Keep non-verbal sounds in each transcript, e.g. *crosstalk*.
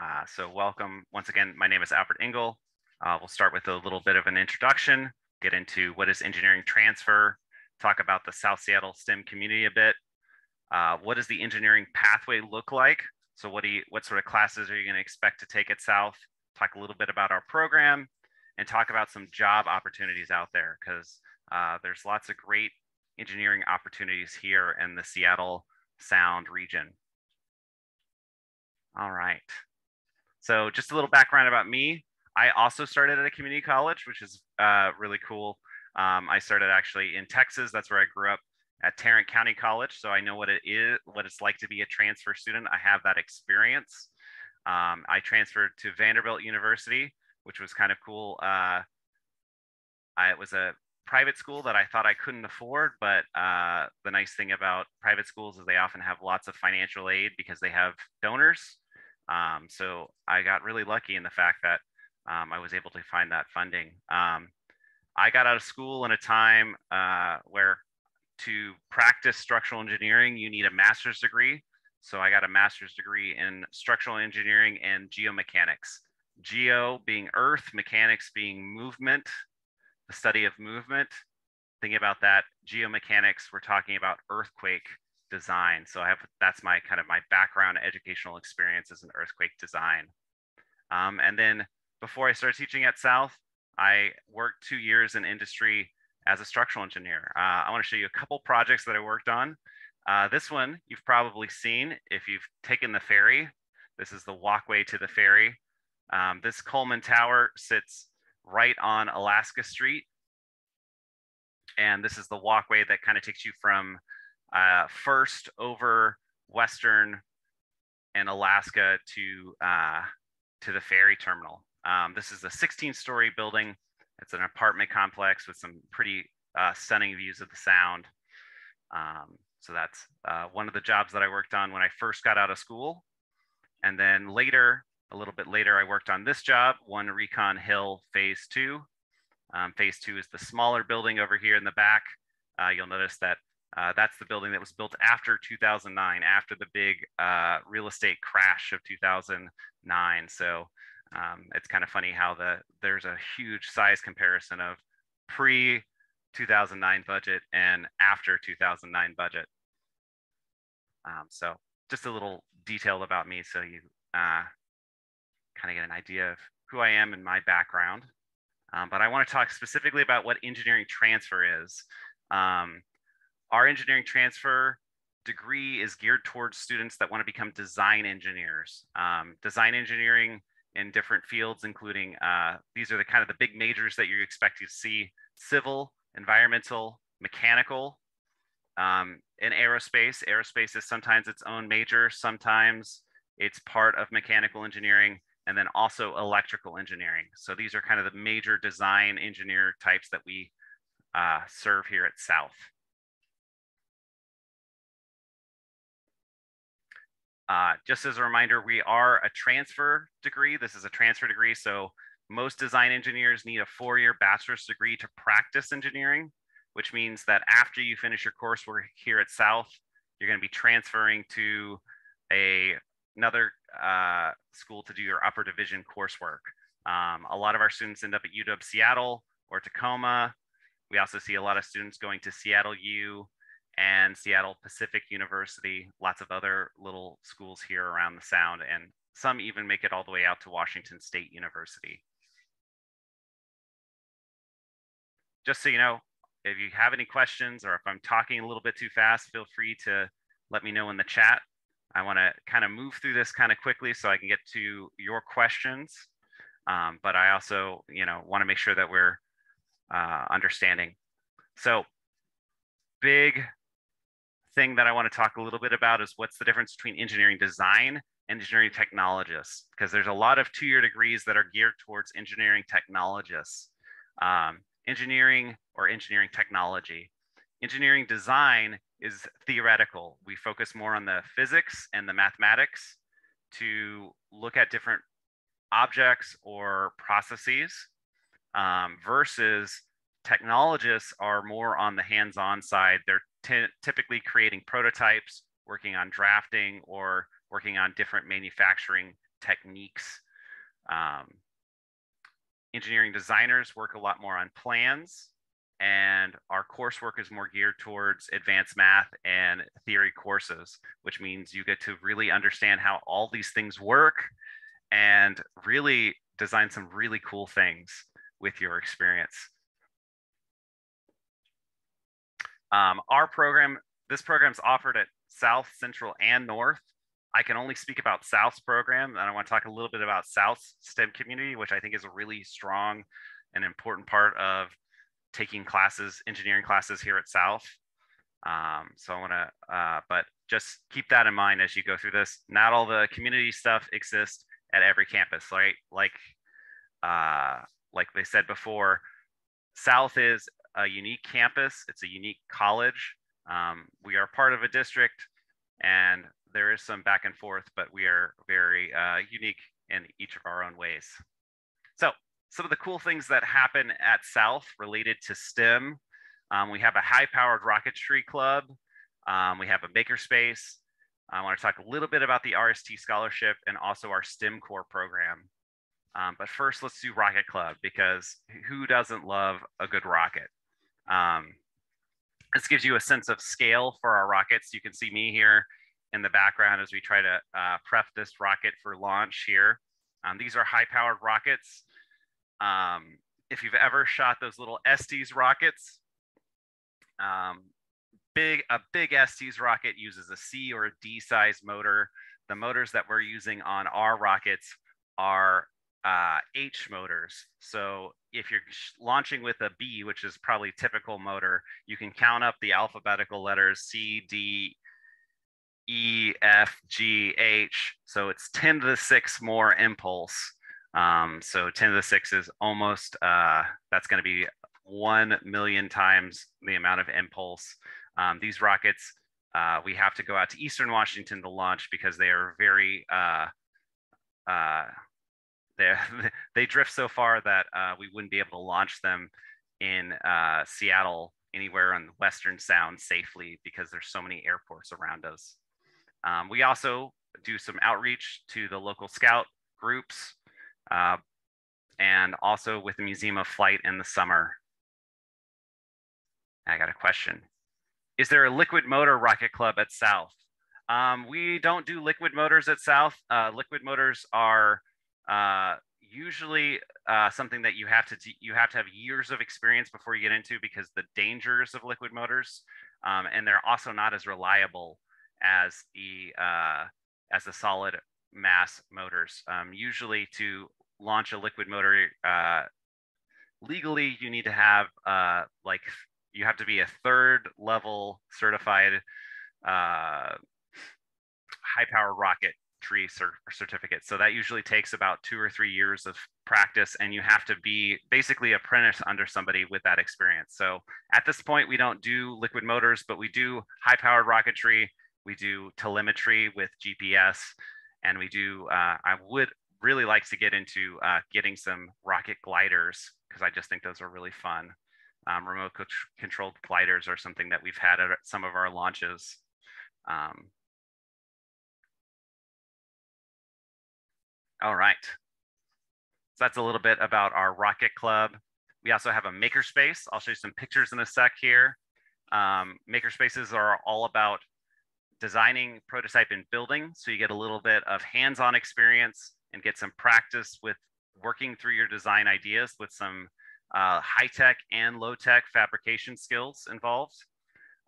Uh, so welcome once again. My name is Albert Engel. Uh, we'll start with a little bit of an introduction, get into what is engineering transfer, talk about the South Seattle STEM community a bit. Uh, what does the engineering pathway look like? So what do you, what sort of classes are you gonna expect to take at South? Talk a little bit about our program and talk about some job opportunities out there because uh, there's lots of great engineering opportunities here in the Seattle Sound region. All right. So just a little background about me. I also started at a community college, which is uh, really cool. Um, I started actually in Texas. That's where I grew up at Tarrant County College. So I know what it is, what it's like to be a transfer student. I have that experience. Um, I transferred to Vanderbilt University, which was kind of cool. Uh, I, it was a private school that I thought I couldn't afford, but uh, the nice thing about private schools is they often have lots of financial aid because they have donors. Um, so I got really lucky in the fact that um, I was able to find that funding. Um, I got out of school in a time uh, where to practice structural engineering, you need a master's degree. So I got a master's degree in structural engineering and geomechanics. Geo being earth, mechanics being movement, the study of movement. Thinking about that, geomechanics, we're talking about earthquake design. So I have that's my kind of my background educational experience as an earthquake design. Um, and then before I started teaching at South, I worked two years in industry as a structural engineer. Uh, I want to show you a couple projects that I worked on. Uh, this one you've probably seen if you've taken the ferry. This is the walkway to the ferry. Um, this Coleman Tower sits right on Alaska Street. And this is the walkway that kind of takes you from uh, first over Western and Alaska to, uh, to the ferry terminal. Um, this is a 16 story building. It's an apartment complex with some pretty uh, stunning views of the sound. Um, so that's uh, one of the jobs that I worked on when I first got out of school. And then later, a little bit later, I worked on this job, One Recon Hill Phase 2. Um, phase 2 is the smaller building over here in the back. Uh, you'll notice that uh, that's the building that was built after 2009, after the big uh, real estate crash of 2009. So um, it's kind of funny how the there's a huge size comparison of pre 2009 budget and after 2009 budget. Um, so just a little detail about me so you uh, kind of get an idea of who I am and my background. Um, but I want to talk specifically about what engineering transfer is. Um, our engineering transfer degree is geared towards students that want to become design engineers. Um, design engineering in different fields, including uh, these are the kind of the big majors that you're expecting to see, civil, environmental, mechanical, um, aerospace. Aerospace is sometimes its own major, sometimes it's part of mechanical engineering, and then also electrical engineering. So these are kind of the major design engineer types that we uh, serve here at South. Uh, just as a reminder, we are a transfer degree. This is a transfer degree. So most design engineers need a four-year bachelor's degree to practice engineering, which means that after you finish your coursework here at South, you're going to be transferring to a another uh, school to do your upper division coursework. Um, a lot of our students end up at UW Seattle or Tacoma. We also see a lot of students going to Seattle U and Seattle Pacific University, lots of other little schools here around the Sound, and some even make it all the way out to Washington State University. Just so you know, if you have any questions or if I'm talking a little bit too fast, feel free to let me know in the chat. I want to kind of move through this kind of quickly so I can get to your questions. Um, but I also, you know, want to make sure that we're uh, understanding. So big thing that I want to talk a little bit about is what's the difference between engineering design and engineering technologists? Because there's a lot of two-year degrees that are geared towards engineering technologists. Um, engineering or engineering technology. Engineering design is theoretical. We focus more on the physics and the mathematics to look at different objects or processes um, versus technologists are more on the hands-on side. They're typically creating prototypes, working on drafting or working on different manufacturing techniques. Um, engineering designers work a lot more on plans and our coursework is more geared towards advanced math and theory courses, which means you get to really understand how all these things work and really design some really cool things with your experience. Um, our program, this program is offered at South, Central, and North. I can only speak about South's program, and I want to talk a little bit about South's STEM community, which I think is a really strong and important part of taking classes, engineering classes here at South. Um, so I want to, uh, but just keep that in mind as you go through this. Not all the community stuff exists at every campus, right? Like, uh, like they said before, South is a unique campus. It's a unique college. Um, we are part of a district, and there is some back and forth, but we are very uh, unique in each of our own ways. So some of the cool things that happen at South related to STEM. Um, we have a high-powered rocketry club. Um, we have a makerspace. I want to talk a little bit about the RST scholarship and also our STEM core program. Um, but first, let's do Rocket Club because who doesn't love a good rocket? Um, this gives you a sense of scale for our rockets. You can see me here in the background as we try to uh, prep this rocket for launch here. Um, these are high-powered rockets. Um, if you've ever shot those little Estes rockets, um, big a big Estes rocket uses a C or a D size motor. The motors that we're using on our rockets are uh, H motors. So if you're launching with a B, which is probably typical motor, you can count up the alphabetical letters C, D, E, F, G, H. So it's 10 to the six more impulse um, so 10 to the six is almost, uh, that's going to be 1 million times the amount of impulse. Um, these rockets, uh, we have to go out to Eastern Washington to launch because they are very, uh, uh, they, *laughs* they drift so far that uh, we wouldn't be able to launch them in uh, Seattle anywhere on the Western Sound safely because there's so many airports around us. Um, we also do some outreach to the local scout groups uh, and also with the Museum of Flight in the summer. I got a question. Is there a liquid motor rocket club at South? Um, we don't do liquid motors at South. Uh, liquid motors are uh, usually uh, something that you have to you have to have years of experience before you get into because the dangers of liquid motors, um, and they're also not as reliable as the uh, as the solid mass motors. Um, usually, to launch a liquid motor uh, legally you need to have uh, like you have to be a third level certified uh, high power rocket tree cert certificate so that usually takes about two or three years of practice and you have to be basically apprentice under somebody with that experience so at this point we don't do liquid motors but we do high powered rocketry we do telemetry with gps and we do uh, i would really likes to get into uh, getting some rocket gliders because I just think those are really fun. Um, remote co controlled gliders are something that we've had at some of our launches. Um, all right. So that's a little bit about our rocket club. We also have a makerspace. I'll show you some pictures in a sec here. Um, makerspaces are all about designing, prototype, and building. So you get a little bit of hands-on experience and get some practice with working through your design ideas with some uh, high tech and low tech fabrication skills involved.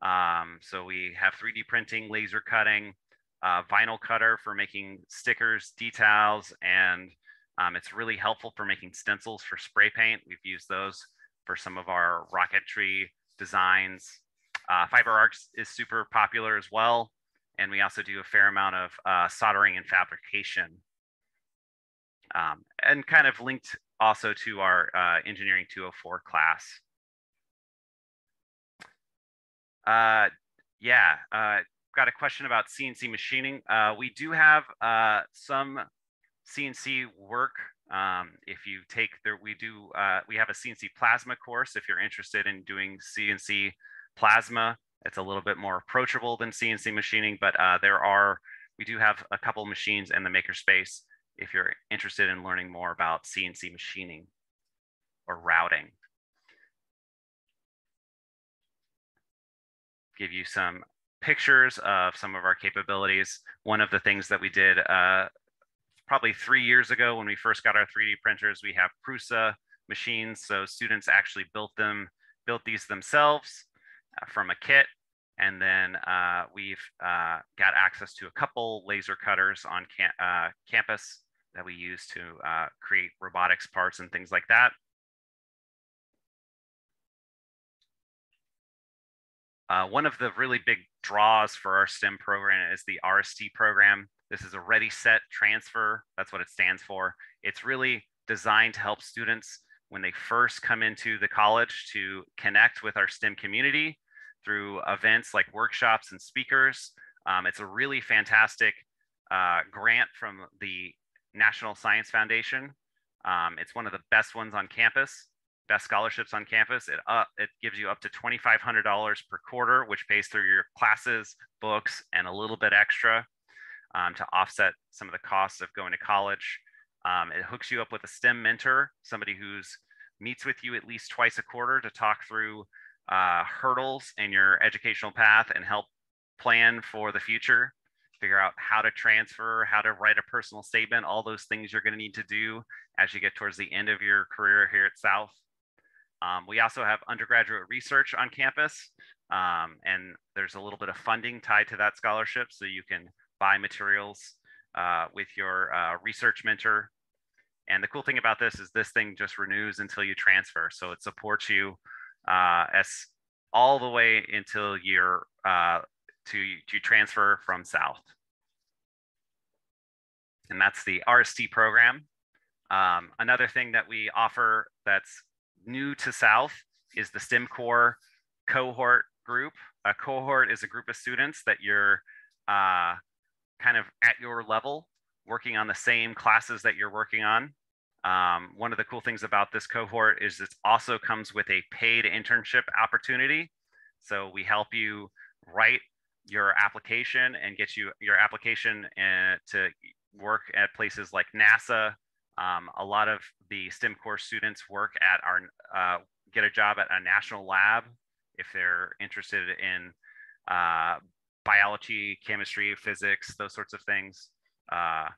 Um, so we have 3D printing, laser cutting, uh, vinyl cutter for making stickers, decals, and um, it's really helpful for making stencils for spray paint. We've used those for some of our rocketry designs. Uh, FiberArts is super popular as well. And we also do a fair amount of uh, soldering and fabrication um, and kind of linked also to our uh, Engineering 204 class. Uh, yeah, uh, got a question about CNC machining. Uh, we do have uh, some CNC work. Um, if you take there, we do, uh, we have a CNC plasma course. If you're interested in doing CNC plasma, it's a little bit more approachable than CNC machining, but there are, we do have a couple machines in the makerspace if you're interested in learning more about CNC machining or routing. Give you some pictures of some of our capabilities. One of the things that we did uh, probably three years ago when we first got our 3D printers, we have Prusa machines. So students actually built them, built these themselves uh, from a kit. And then uh, we've uh, got access to a couple laser cutters on cam uh, campus that we use to uh, create robotics parts and things like that. Uh, one of the really big draws for our STEM program is the RST program. This is a ready set transfer. That's what it stands for. It's really designed to help students when they first come into the college to connect with our STEM community through events like workshops and speakers. Um, it's a really fantastic uh, grant from the National Science Foundation. Um, it's one of the best ones on campus best scholarships on campus. It, uh, it gives you up to $2,500 per quarter, which pays through your classes, books, and a little bit extra um, to offset some of the costs of going to college. Um, it hooks you up with a STEM mentor, somebody who's meets with you at least twice a quarter to talk through uh, hurdles in your educational path and help plan for the future figure out how to transfer, how to write a personal statement, all those things you're going to need to do as you get towards the end of your career here at South. Um, we also have undergraduate research on campus, um, and there's a little bit of funding tied to that scholarship, so you can buy materials uh, with your uh, research mentor. And the cool thing about this is this thing just renews until you transfer, so it supports you uh, as all the way until you're uh, to, to transfer from South. And that's the RST program. Um, another thing that we offer that's new to South is the STEM Core cohort group. A cohort is a group of students that you're uh, kind of at your level working on the same classes that you're working on. Um, one of the cool things about this cohort is it also comes with a paid internship opportunity. So we help you write your application and get you your application uh, to work at places like NASA, um, a lot of the STEM Core students work at our, uh, get a job at a national lab if they're interested in uh, biology, chemistry, physics, those sorts of things. Uh,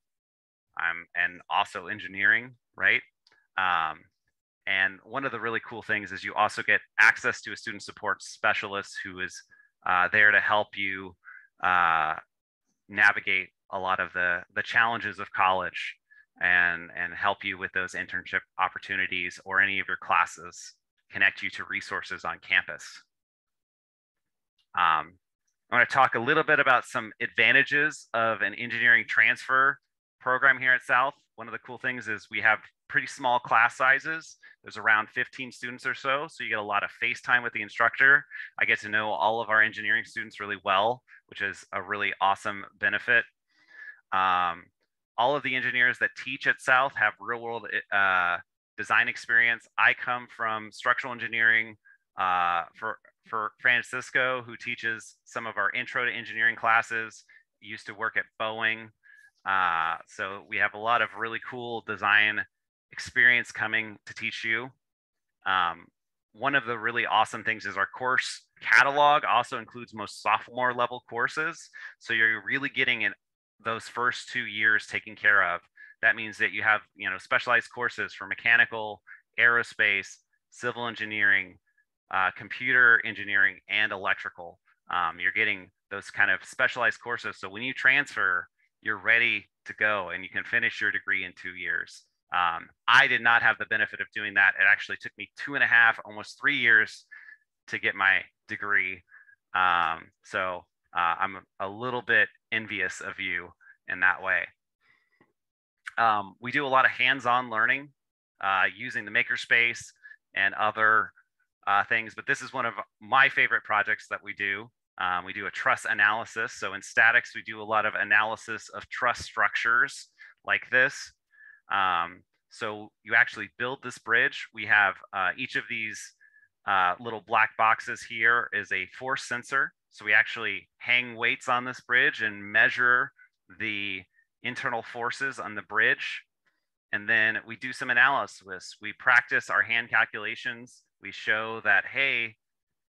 and also engineering, right? Um, and one of the really cool things is you also get access to a student support specialist who is uh, there to help you uh, navigate a lot of the, the challenges of college and, and help you with those internship opportunities or any of your classes, connect you to resources on campus. Um, I want to talk a little bit about some advantages of an engineering transfer program here at South. One of the cool things is we have pretty small class sizes. There's around 15 students or so, so you get a lot of face time with the instructor. I get to know all of our engineering students really well, which is a really awesome benefit. Um, all of the engineers that teach at South have real world uh, design experience. I come from structural engineering uh, for, for Francisco, who teaches some of our intro to engineering classes, used to work at Boeing. Uh, so we have a lot of really cool design experience coming to teach you. Um, one of the really awesome things is our course catalog also includes most sophomore level courses. So you're really getting an those first two years taken care of. That means that you have, you know, specialized courses for mechanical, aerospace, civil engineering, uh, computer engineering, and electrical. Um, you're getting those kind of specialized courses. So when you transfer, you're ready to go and you can finish your degree in two years. Um, I did not have the benefit of doing that. It actually took me two and a half, almost three years to get my degree. Um, so uh, I'm a little bit envious of you in that way. Um, we do a lot of hands-on learning uh, using the makerspace and other uh, things, but this is one of my favorite projects that we do. Um, we do a truss analysis. So in statics, we do a lot of analysis of truss structures like this. Um, so you actually build this bridge. We have uh, each of these uh, little black boxes here is a force sensor. So we actually hang weights on this bridge and measure the internal forces on the bridge. And then we do some analysis. We practice our hand calculations. We show that, hey,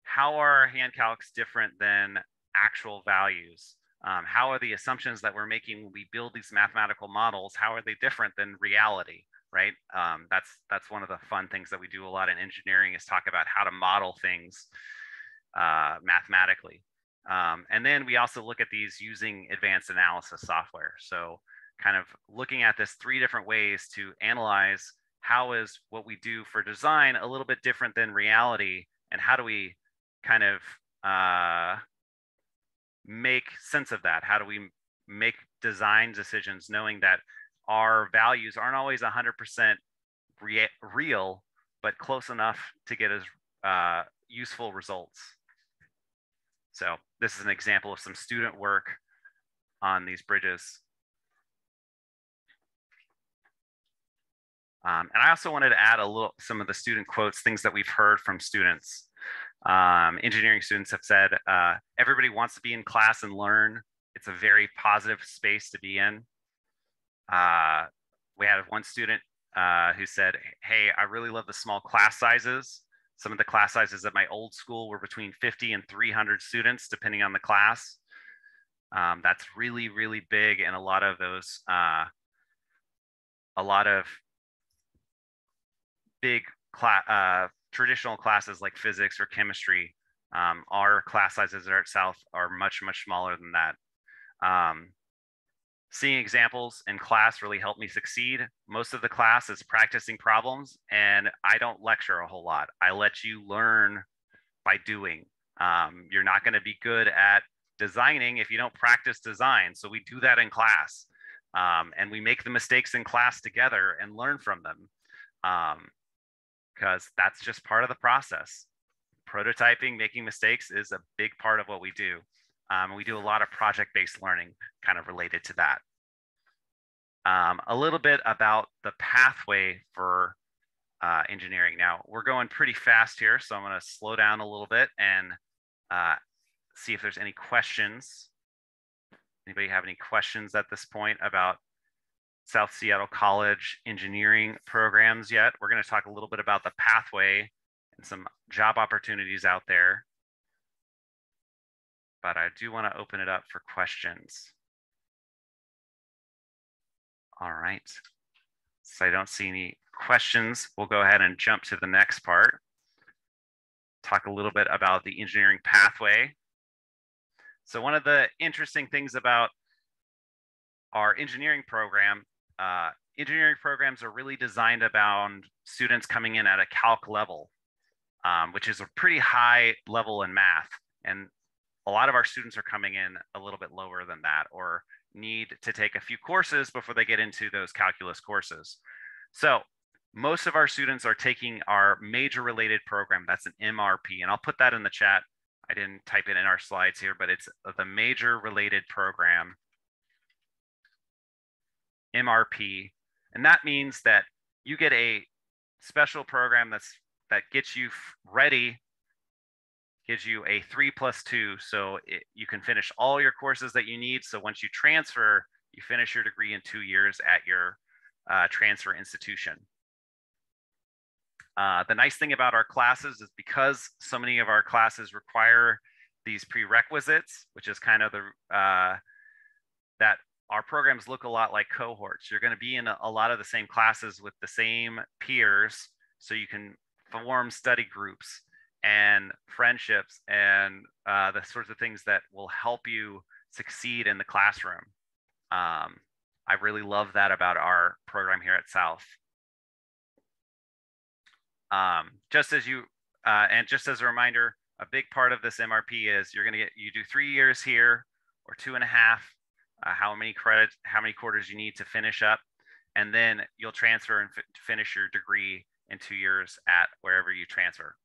how are our hand calcs different than actual values? Um, how are the assumptions that we're making when we build these mathematical models, how are they different than reality, right? Um, that's, that's one of the fun things that we do a lot in engineering is talk about how to model things uh, mathematically. Um, and then we also look at these using advanced analysis software. So kind of looking at this three different ways to analyze how is what we do for design a little bit different than reality and how do we kind of uh, make sense of that? How do we make design decisions knowing that our values aren't always 100% rea real, but close enough to get as uh, useful results? So this is an example of some student work on these bridges. Um, and I also wanted to add a little, some of the student quotes, things that we've heard from students. Um, engineering students have said, uh, everybody wants to be in class and learn. It's a very positive space to be in. Uh, we had one student uh, who said, hey, I really love the small class sizes. Some of the class sizes at my old school were between 50 and 300 students, depending on the class. Um, that's really, really big. And a lot of those, uh, a lot of big class, uh, traditional classes like physics or chemistry, um, our class sizes at South are much, much smaller than that. Um, seeing examples in class really helped me succeed. Most of the class is practicing problems and I don't lecture a whole lot. I let you learn by doing. Um, you're not gonna be good at designing if you don't practice design. So we do that in class. Um, and we make the mistakes in class together and learn from them. Um, because that's just part of the process. Prototyping, making mistakes is a big part of what we do. Um, we do a lot of project-based learning kind of related to that. Um, a little bit about the pathway for uh, engineering. Now, we're going pretty fast here, so I'm going to slow down a little bit and uh, see if there's any questions. Anybody have any questions at this point about South Seattle College engineering programs yet. We're going to talk a little bit about the pathway and some job opportunities out there. But I do want to open it up for questions. All right. So I don't see any questions. We'll go ahead and jump to the next part. Talk a little bit about the engineering pathway. So one of the interesting things about our engineering program uh, engineering programs are really designed around students coming in at a calc level, um, which is a pretty high level in math. And a lot of our students are coming in a little bit lower than that or need to take a few courses before they get into those calculus courses. So most of our students are taking our major related program. That's an MRP. And I'll put that in the chat. I didn't type it in our slides here, but it's the major related program MRP. And that means that you get a special program that's that gets you ready, gives you a three plus two. So it, you can finish all your courses that you need. So once you transfer, you finish your degree in two years at your uh, transfer institution. Uh, the nice thing about our classes is because so many of our classes require these prerequisites, which is kind of the uh, that our programs look a lot like cohorts. You're going to be in a, a, lot of the same classes with the same peers, so you can form study groups and friendships and uh, the sorts of things that will help you succeed in the classroom. Um, I really love that about our program here at South. Um, just as you, uh, and just as a reminder, a big part of this MRP is you're going to get, you do three years here or two and a half uh, how many credits, how many quarters you need to finish up, and then you'll transfer and finish your degree in two years at wherever you transfer.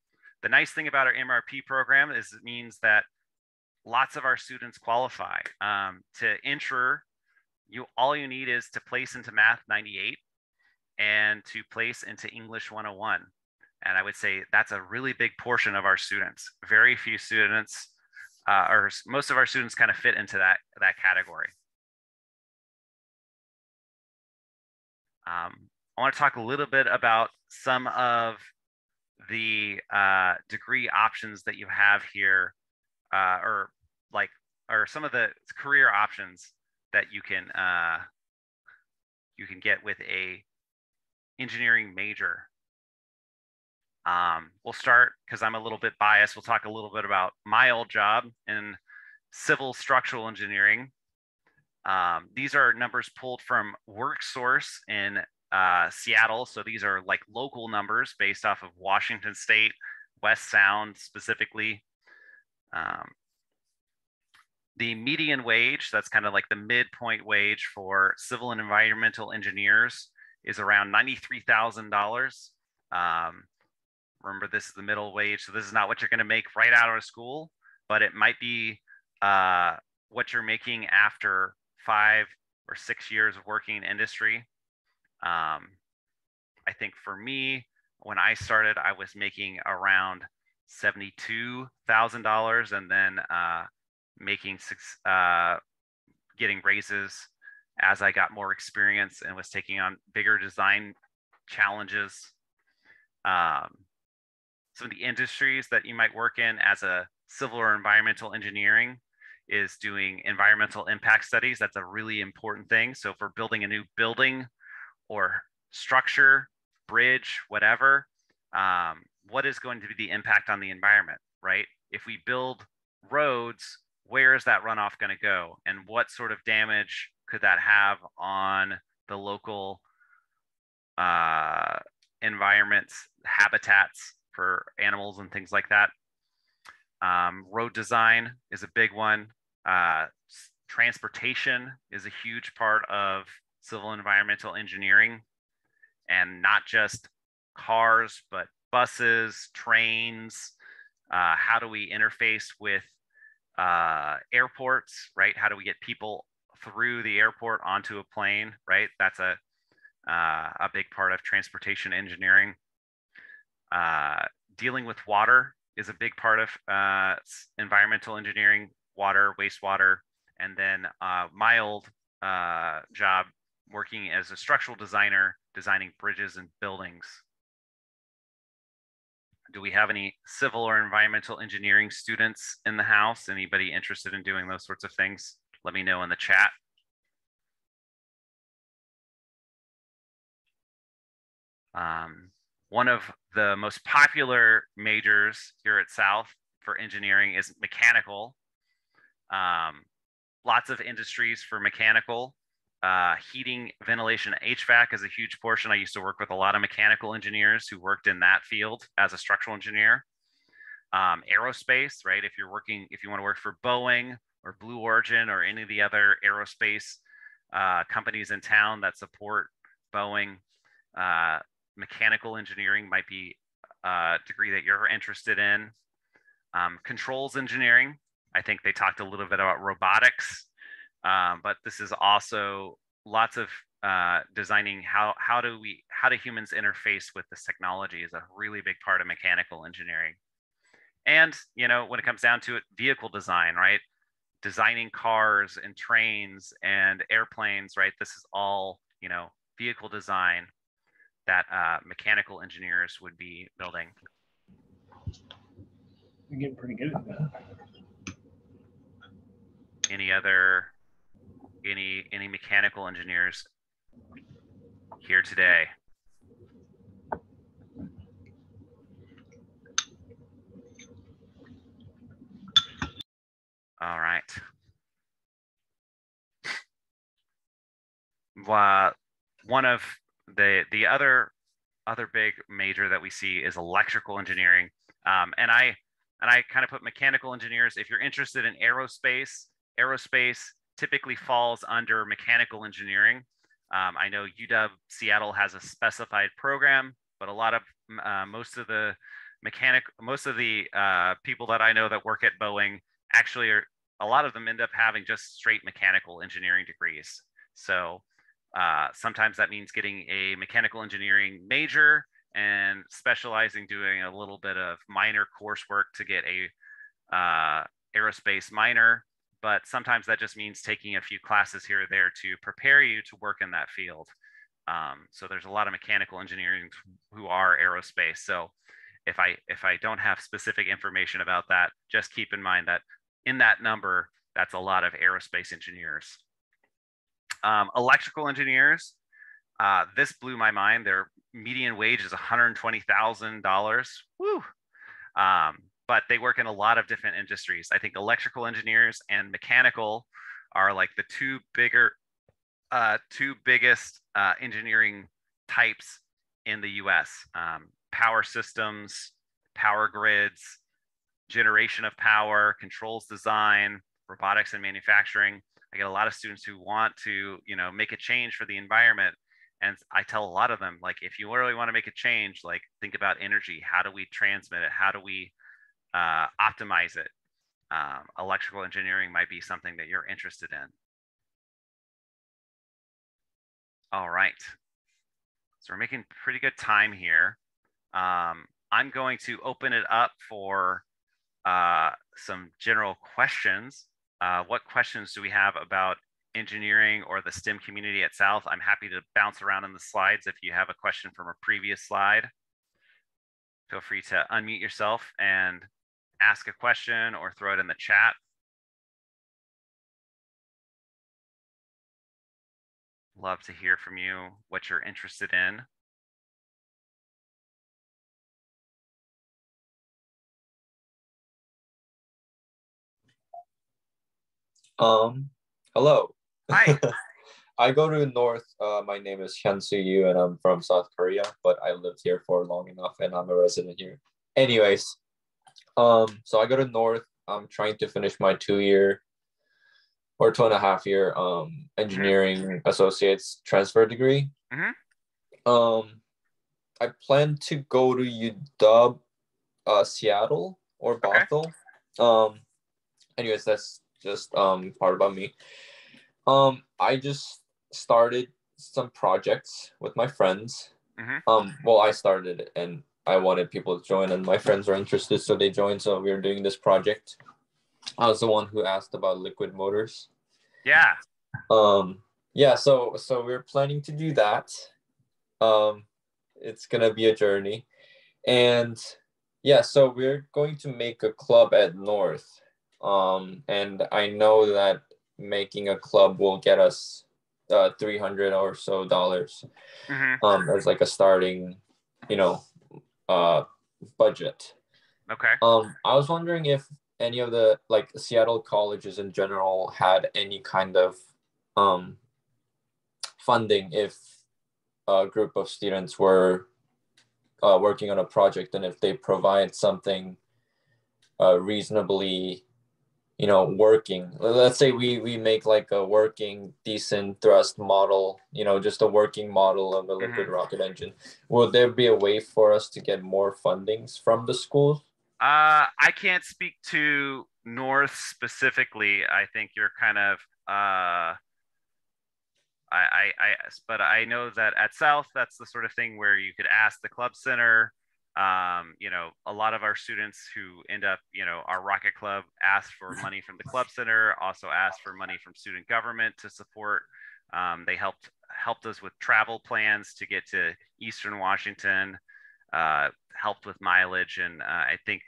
The nice thing about our MRP program is it means that lots of our students qualify. Um, to enter, you all you need is to place into Math 98 and to place into English 101. And I would say that's a really big portion of our students. Very few students, uh, or most of our students kind of fit into that, that category. Um, I want to talk a little bit about some of the uh, degree options that you have here, uh, or like, or some of the career options that you can uh, you can get with a engineering major. Um, we'll start because I'm a little bit biased. We'll talk a little bit about my old job in civil structural engineering. Um, these are numbers pulled from WorkSource in uh, Seattle. So these are like local numbers based off of Washington State, West Sound specifically. Um, the median wage, that's kind of like the midpoint wage for civil and environmental engineers, is around $93,000. Um, remember, this is the middle wage. So this is not what you're going to make right out of school, but it might be uh, what you're making after five or six years of working in industry. Um, I think for me, when I started, I was making around $72,000 and then uh, making six, uh, getting raises as I got more experience and was taking on bigger design challenges. Um, some of the industries that you might work in as a civil or environmental engineering is doing environmental impact studies. That's a really important thing. So for building a new building or structure, bridge, whatever, um, what is going to be the impact on the environment, right? If we build roads, where is that runoff going to go? And what sort of damage could that have on the local uh, environments, habitats for animals and things like that? Um, road design is a big one. Uh, transportation is a huge part of civil environmental engineering and not just cars, but buses, trains. Uh, how do we interface with uh, airports, right? How do we get people through the airport onto a plane, right? That's a, uh, a big part of transportation engineering. Uh, dealing with water is a big part of uh, environmental engineering, water, wastewater. And then uh, my old job working as a structural designer, designing bridges and buildings. Do we have any civil or environmental engineering students in the house? Anybody interested in doing those sorts of things? Let me know in the chat. Um, one of the most popular majors here at South for engineering is mechanical. Um, lots of industries for mechanical. Uh, heating, ventilation, HVAC is a huge portion. I used to work with a lot of mechanical engineers who worked in that field as a structural engineer. Um, aerospace, right? If you're working, if you want to work for Boeing or Blue Origin or any of the other aerospace uh, companies in town that support Boeing, uh, mechanical engineering might be a degree that you're interested in. Um, controls engineering, I think they talked a little bit about robotics um, but this is also lots of uh, designing how how do we how do humans interface with this technology is a really big part of mechanical engineering. And you know when it comes down to it vehicle design right? Designing cars and trains and airplanes right? This is all you know vehicle design that uh, mechanical engineers would be building. You're getting pretty good at that. Any other any any mechanical engineers here today? All right. *laughs* Uh, one of the the other other big major that we see is electrical engineering, um, and I and I kind of put mechanical engineers. If you're interested in aerospace, aerospace typically falls under mechanical engineering. Um, I know UW Seattle has a specified program, but a lot of uh, most of the mechanic, most of the uh, people that I know that work at Boeing actually are, a lot of them end up having just straight mechanical engineering degrees. So uh, sometimes that means getting a mechanical engineering major and specializing doing a little bit of minor coursework to get a uh, aerospace minor but sometimes that just means taking a few classes here or there to prepare you to work in that field. Um, so there's a lot of mechanical engineering who are aerospace. So if I if I don't have specific information about that, just keep in mind that in that number, that's a lot of aerospace engineers. Um, electrical engineers, uh, this blew my mind. Their median wage is $120,000. Woo! Um, but they work in a lot of different industries. I think electrical engineers and mechanical are like the two bigger, uh, two biggest uh, engineering types in the U.S. Um, power systems, power grids, generation of power, controls design, robotics and manufacturing. I get a lot of students who want to, you know, make a change for the environment. And I tell a lot of them, like, if you really want to make a change, like, think about energy. How do we transmit it? How do we uh, optimize it? Um, electrical engineering might be something that you're interested in. All right. So we're making pretty good time here. Um, I'm going to open it up for uh, some general questions. Uh, what questions do we have about engineering or the STEM community itself? I'm happy to bounce around in the slides if you have a question from a previous slide. Feel free to unmute yourself and ask a question or throw it in the chat. Love to hear from you what you're interested in. Um, hello. Hi. *laughs* I go to North. Uh, my name is Hyunsu Yu, and I'm from South Korea, but I lived here for long enough, and I'm a resident here. Anyways, um, so I go to North. I'm trying to finish my two-year or two and a half year um engineering mm-hmm. associates transfer degree. Mm-hmm. Um, I plan to go to UW, uh, Seattle or Bothell. Okay. Um, anyways, that's just um part about me. Um, I just started some projects with my friends. Mm-hmm. Um, well, I started it and I wanted people to join, and my friends were interested, so they joined. So we were doing this project. I was the one who asked about liquid motors. Yeah. Um. Yeah. So so we're planning to do that. Um, it's gonna be a journey, and yeah. So we're going to make a club at North um, and I know that making a club will get us uh, 300 or so dollars mm-hmm. um, as like a starting, you know, uh, budget. Okay. Um, I was wondering if any of the like Seattle colleges in general had any kind of um, funding if a group of students were uh, working on a project and if they provide something uh, reasonably you know working. Let's say we we make like a working decent thrust model you know just a working model of a liquid mm-hmm. rocket engine. Will there be a way for us to get more fundings from the school? Uh i can't speak to north specifically. I think you're kind of uh I, I, I, but I know that at South, that's the sort of thing where you could ask the club center um, you know, a lot of our students who end up, you know, our Rocket Club asked for *laughs* money from the club center, also asked for money from student government to support. Um, they helped helped us with travel plans to get to Eastern Washington, uh, helped with mileage, and uh, I think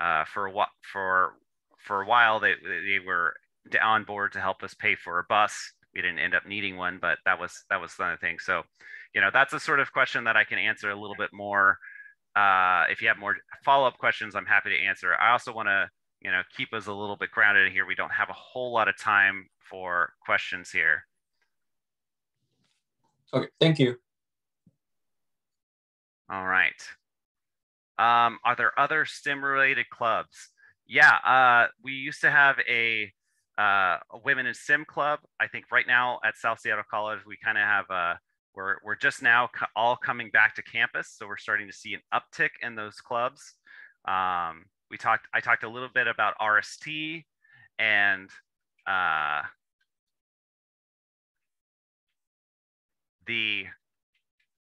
uh, for what for for a while they they were on board to help us pay for a bus. We didn't end up needing one, but that was that was the other thing. So, you know, that's a sort of question that I can answer a little bit more uh, if you have more follow-up questions, I'm happy to answer. I also want to, you know, keep us a little bit grounded here. We don't have a whole lot of time for questions here. Okay, thank you. All right. Um, are there other STEM-related clubs? Yeah, uh, we used to have a, uh, a women in STEM club. I think right now at South Seattle College, we kind of have a we're, we're just now co- all coming back to campus, so we're starting to see an uptick in those clubs. Um, we talked, I talked a little bit about RST and uh, the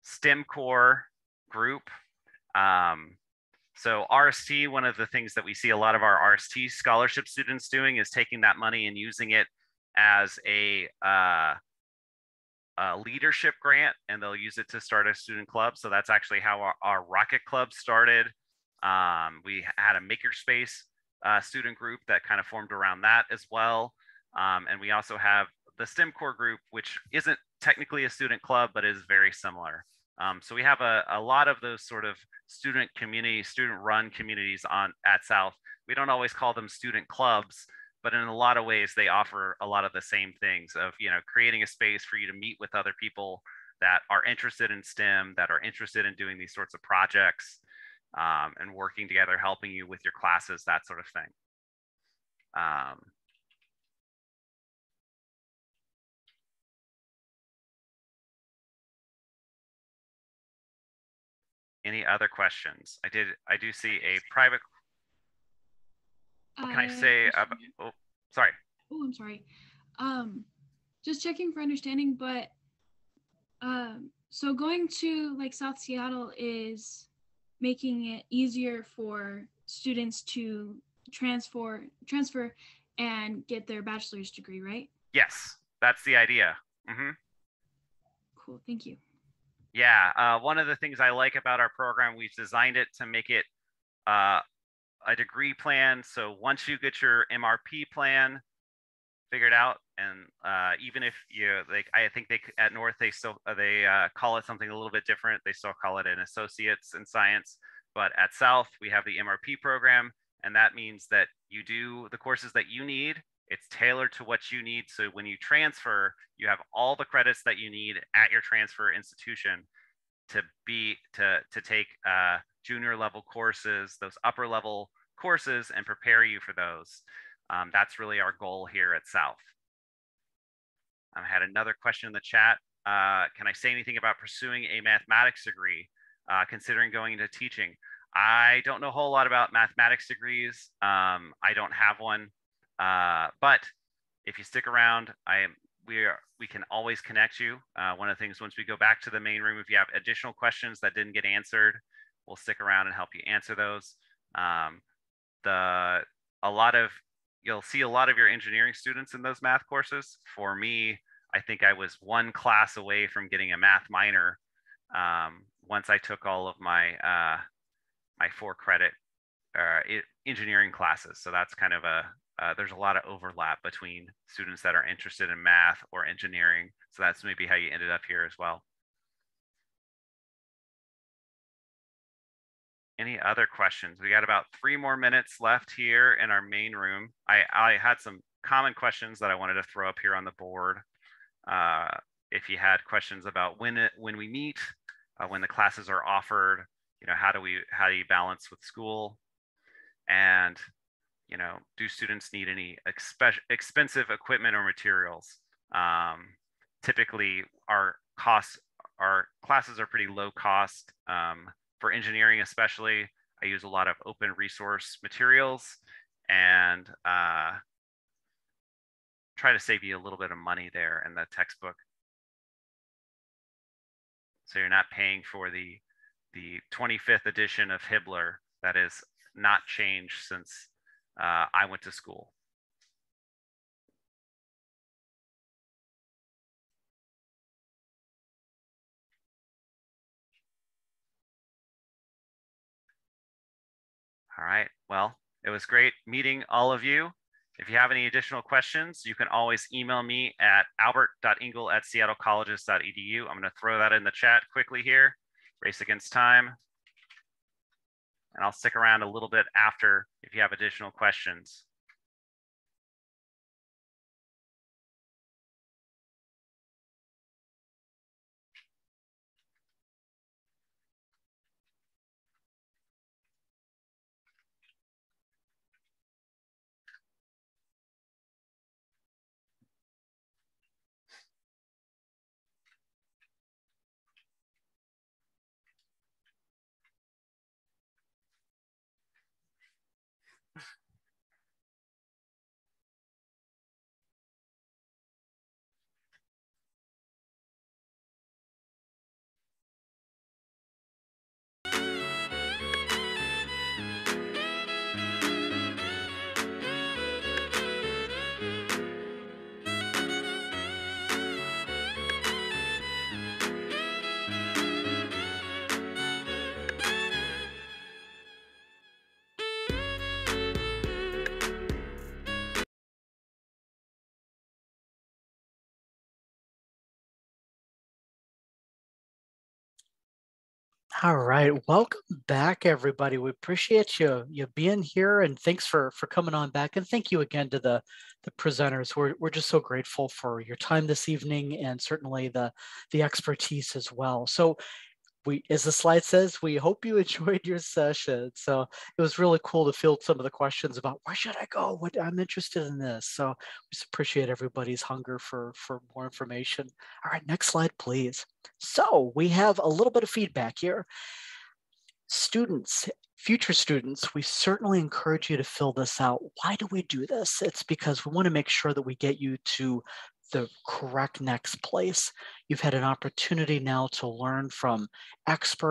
STEM core group. Um, so RST, one of the things that we see a lot of our RST scholarship students doing is taking that money and using it as a uh, a leadership grant and they'll use it to start a student club. So that's actually how our, our Rocket Club started. Um, we had a makerspace uh, student group that kind of formed around that as well. Um, and we also have the STEM Core group, which isn't technically a student club, but is very similar. Um, so we have a, a lot of those sort of student community, student run communities on at South. We don't always call them student clubs, but in a lot of ways, they offer a lot of the same things of, you know, creating a space for you to meet with other people that are interested in STEM, that are interested in doing these sorts of projects um, and working together, helping you with your classes, that sort of thing. Um, any other questions? I did, I do see a private, what can I say? About, oh, sorry. Oh, I'm sorry. Um, just checking for understanding, but um, so going to like South Seattle is making it easier for students to transfer transfer and get their bachelor's degree, right? Yes, that's the idea. Mm-hmm. Cool, thank you. Yeah, uh, one of the things I like about our program, we've designed it to make it uh, a degree plan. So once you get your MRP plan figured out, and uh, even if you like, I think they at North they still uh, they uh, call it something a little bit different. They still call it an associates in science, but at South we have the MRP program, and that means that you do the courses that you need it's tailored to what you need. So when you transfer, you have all the credits that you need at your transfer institution to be to to take uh, junior level courses, those upper level courses, and prepare you for those. Um, that's really our goal here at South. I had another question in the chat. Uh, can I say anything about pursuing a mathematics degree, uh, considering going into teaching? I don't know a whole lot about mathematics degrees. Um, I don't have one. Uh, but if you stick around, I we are we can always connect you. Uh, one of the things once we go back to the main room, if you have additional questions that didn't get answered, we'll stick around and help you answer those. Um, the a lot of you'll see a lot of your engineering students in those math courses. For me, I think I was one class away from getting a math minor um, once I took all of my uh, my four credit uh, engineering classes. So that's kind of a, uh, there's a lot of overlap between students that are interested in math or engineering. So that's maybe how you ended up here as well. Any other questions? We got about three more minutes left here in our main room. I, I had some common questions that I wanted to throw up here on the board. Uh, if you had questions about when it, when we meet, uh, when the classes are offered, you know, how do we how do you balance with school, and you know, do students need any expe- expensive equipment or materials? Um, typically, our costs, our classes are pretty low cost. Um, for engineering, especially, I use a lot of open resource materials and uh, try to save you a little bit of money there in the textbook. So you're not paying for the the 25th edition of Hibbeler that is not changed since uh, I went to school. All right, well, it was great meeting all of you. If you have any additional questions, you can always email me at albert.engel at seattlecolleges.edu. I'm gonna throw that in the chat quickly here. Race against time and I'll stick around a little bit after if you have additional questions. All right, welcome back, everybody. We appreciate you you being here, and thanks for for coming on back. And thank you again to the the presenters. We're we're just so grateful for your time this evening, and certainly the the expertise as well. So we, as the slide says, we hope you *laughs* enjoyed your session. So it was really cool to field some of the questions about where should I go? What I'm interested in this. So we just appreciate everybody's hunger for, for more information. All right, next slide, please. So we have a little bit of feedback here. Students, future students, we certainly encourage you to fill this out. Why do we do this? It's because we want to make sure that we get you to the correct next place. You've had an opportunity now to learn from experts